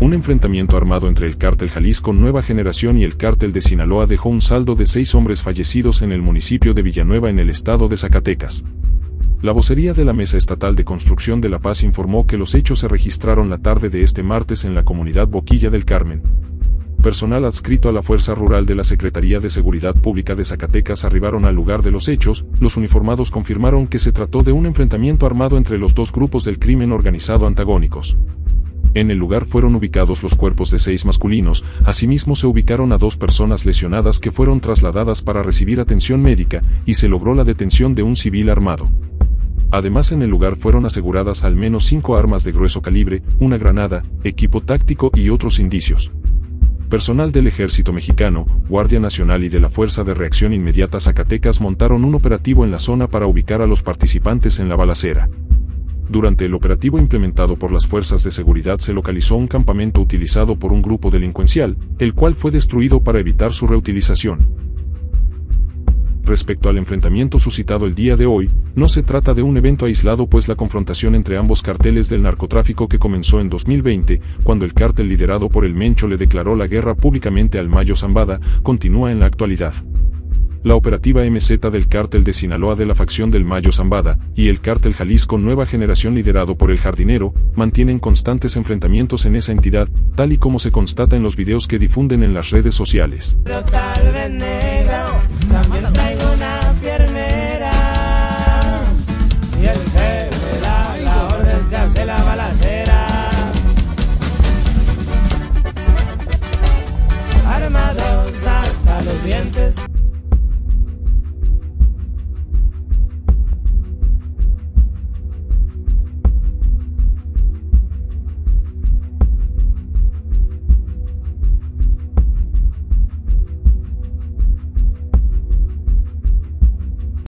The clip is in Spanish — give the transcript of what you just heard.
Un enfrentamiento armado entre el cártel Jalisco Nueva Generación y el cártel de Sinaloa dejó un saldo de seis hombres fallecidos en el municipio de Villanueva en el estado de Zacatecas. La vocería de la Mesa Estatal de Construcción de la Paz informó que los hechos se registraron la tarde de este martes en la comunidad Boquilla del Carmen. Personal adscrito a la Fuerza Rural de la Secretaría de Seguridad Pública de Zacatecas arribaron al lugar de los hechos, los uniformados confirmaron que se trató de un enfrentamiento armado entre los dos grupos del crimen organizado antagónicos. En el lugar fueron ubicados los cuerpos de seis masculinos, asimismo se ubicaron a dos personas lesionadas que fueron trasladadas para recibir atención médica, y se logró la detención de un civil armado. Además en el lugar fueron aseguradas al menos cinco armas de grueso calibre, una granada, equipo táctico y otros indicios. Personal del Ejército Mexicano, Guardia Nacional y de la Fuerza de Reacción Inmediata Zacatecas montaron un operativo en la zona para ubicar a los participantes en la balacera. Durante el operativo implementado por las fuerzas de seguridad se localizó un campamento utilizado por un grupo delincuencial, el cual fue destruido para evitar su reutilización. Respecto al enfrentamiento suscitado el día de hoy, no se trata de un evento aislado pues la confrontación entre ambos carteles del narcotráfico que comenzó en 2020, cuando el cártel liderado por el Mencho le declaró la guerra públicamente al Mayo Zambada, continúa en la actualidad. La operativa MZ del cártel de Sinaloa de la facción del Mayo Zambada y el cártel Jalisco Nueva Generación liderado por el jardinero, mantienen constantes enfrentamientos en esa entidad, tal y como se constata en los videos que difunden en las redes sociales.